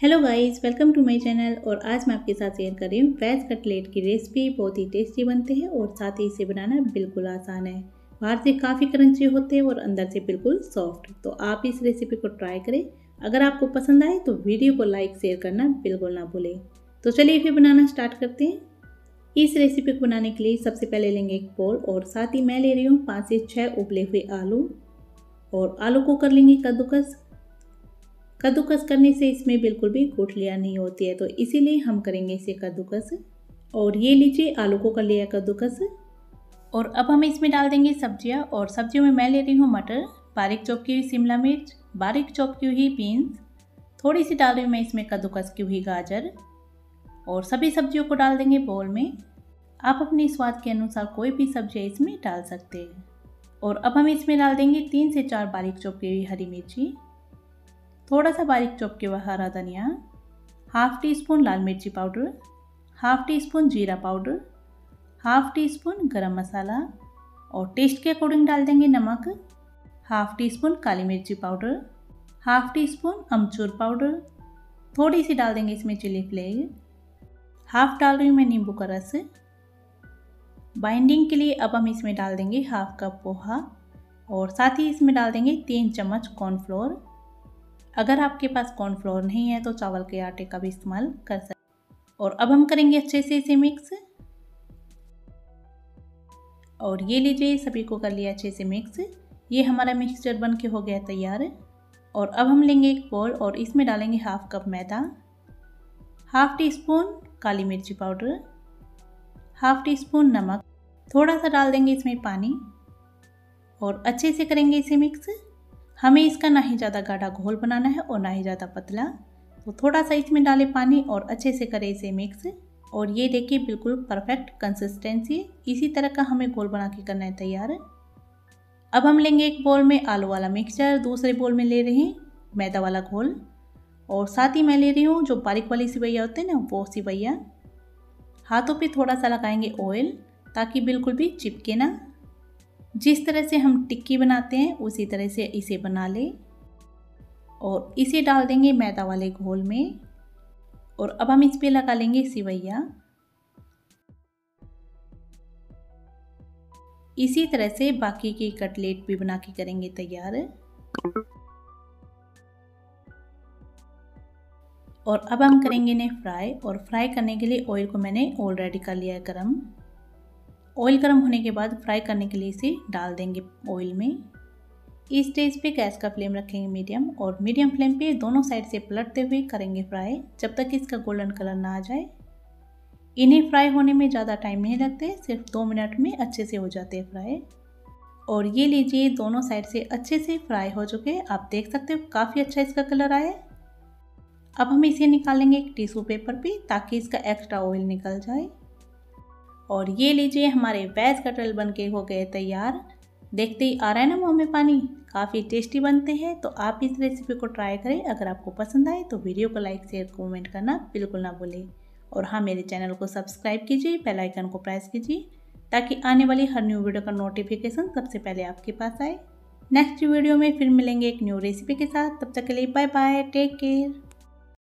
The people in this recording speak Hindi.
Hello guys welcome to my channel और आज मैं आपके साथ शेयर कर रही हूँ वेज कटलेट की रेसिपी बहुत ही टेस्टी बनते हैं और साथ ही इसे बनाना बिल्कुल आसान है। बाहर से काफ़ी क्रंची होते हैं और अंदर से बिल्कुल सॉफ्ट तो आप इस रेसिपी को ट्राई करें। अगर आपको पसंद आए तो वीडियो को लाइक शेयर करना बिल्कुल ना भूलें। तो चलिए फिर बनाना स्टार्ट करते हैं। इस रेसिपी को बनाने के लिए सबसे पहले लेंगे एक बोल और साथ ही मैं ले रही हूँ पाँच से छः उबले हुए आलू। और आलू को कर लेंगे कद्दूकस। कद्दूकस करने से इसमें बिल्कुल भी गुठलियाँ नहीं होती है। तो इसीलिए हम करेंगे इसे कद्दूकस। और ये लीजिए आलू को कर लिया कद्दूकस। और अब हम इसमें डाल देंगे सब्ज़ियाँ। और सब्जियों में मैं ले रही हूँ मटर, बारीक चॉप की हुई शिमला मिर्च, बारीक चॉप की हुई बीन्स। थोड़ी सी डाल रही हूँ मैं इसमें कद्दूकस की हुई गाजर। और सभी सब्जियों को डाल देंगे बोल में। आप अपने स्वाद के अनुसार कोई भी सब्ज़ियाँ इसमें डाल सकते हैं। और अब हम इसमें डाल देंगे तीन से चार बारीक चॉप की हुई हरी मिर्ची। थोड़ा सा बारीक चॉप के हुआ हरा धनिया, हाफ़ टी स्पून लाल मिर्ची पाउडर, हाफ़ टी स्पून जीरा powder, half teaspoon garam masala और टेस्ट के अकॉर्डिंग डाल देंगे नमक, हाफ़ टी स्पून काली मिर्ची पाउडर, हाफ़ टी स्पून अमचूर पाउडर, थोड़ी सी डाल देंगे इसमें चिली फ्लेक्स हाफ़ डाल रही हूँ मैं नींबू का रस। बाइंडिंग के लिए अब हम इसमें डाल देंगे हाफ़ कप पोहा और साथ ही इसमें डाल देंगे तीन चम्मच कॉर्नफ्लोर अगर आपके पास कॉर्नफ्लोर नहीं है तो चावल के आटे का भी इस्तेमाल कर सकते और अब हम करेंगे अच्छे से इसे मिक्स और ये लीजिए, सभी को कर लिया अच्छे से मिक्स ये हमारा मिक्सचर बन के हो गया तैयार। और अब हम लेंगे एक बोल और इसमें डालेंगे हाफ़ कप मैदा हाफ़ टी स्पून काली मिर्ची पाउडर हाफ़ टी स्पून नमक। थोड़ा सा डाल देंगे इसमें पानी। और अच्छे से करेंगे इसे मिक्स हमें इसका ना ही ज़्यादा गाढ़ा घोल बनाना है और ना ही ज़्यादा पतला। तो थोड़ा सा इसमें डालें पानी और अच्छे से करें इसे मिक्स और ये देखिए बिल्कुल परफेक्ट कंसिस्टेंसी इसी तरह का हमें घोल बना के करना है तैयार। अब हम लेंगे एक बोल में आलू वाला मिक्सचर दूसरे बोल में ले रहे हैं मैदा वाला घोल। और साथ ही मैं ले रही हूँ जो बारीक वाली सिवैया होते हैं ना, वो सिवैया। हाथों पे थोड़ा सा लगाएँगे ऑयल ताकि बिल्कुल भी चिपके ना। जिस तरह से हम टिक्की बनाते हैं, उसी तरह से इसे बना लें। और इसे डाल देंगे मैदा वाले घोल में। और अब हम इस पर लगा लेंगे सिवैया। इसी तरह से बाकी की कटलेट भी बना के करेंगे तैयार। और अब हम करेंगे इन्हें फ्राई। और फ्राई करने के लिए ऑयल को मैंने ऑलरेडी कर लिया है गर्म। ऑयल गर्म होने के बाद फ्राई करने के लिए इसे डाल देंगे ऑयल में। इस स्टेज पे गैस का फ्लेम रखेंगे मीडियम और मीडियम फ्लेम पे दोनों साइड से पलटते हुए करेंगे फ्राई जब तक इसका गोल्डन कलर ना आ जाए। इन्हें फ्राई होने में ज़्यादा टाइम नहीं लगते, सिर्फ़ दो मिनट में अच्छे से हो जाते हैं फ्राई और ये लीजिए, दोनों साइड से अच्छे से फ्राई हो चुके आप देख सकते हो, काफ़ी अच्छा इसका कलर आया अब हम इसे निकालेंगे एक टिश्यू पेपर पे, ताकि इसका एक्स्ट्रा ऑयल निकल जाए। और ये लीजिए हमारे वेज कटल बन के हो गए तैयार। देखते ही आ रहा है ना मुँह में पानी। काफ़ी टेस्टी बनते हैं तो आप इस रेसिपी को ट्राई करें। अगर आपको पसंद आए तो वीडियो को लाइक शेयर कमेंट करना बिल्कुल ना भूलें। और हाँ मेरे चैनल को सब्सक्राइब कीजिए बेल आइकन को प्रेस कीजिए, ताकि आने वाली हर न्यू वीडियो का नोटिफिकेशन सबसे पहले आपके पास आए। नेक्स्ट वीडियो में फिर मिलेंगे एक न्यू रेसिपी के साथ। तब तक के लिए बाय बाय टेक केयर